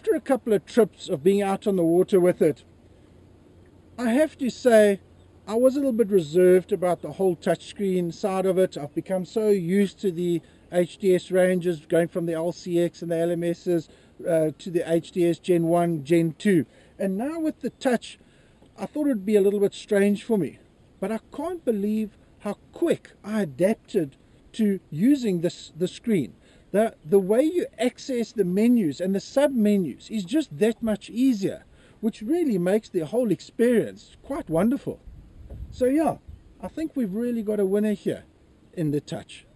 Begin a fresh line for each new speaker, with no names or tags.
after a couple of trips of being out on the water with it, I have to say I was a little bit reserved about the whole touchscreen side of it. I've become so used to the HDS ranges going from the LCX and the LMSs uh, to the HDS Gen 1, Gen 2. And now with the touch, I thought it would be a little bit strange for me. But I can't believe how quick I adapted to using this the screen. The, the way you access the menus and the sub menus is just that much easier, which really makes the whole experience quite wonderful. So yeah, I think we've really got a winner here in the touch.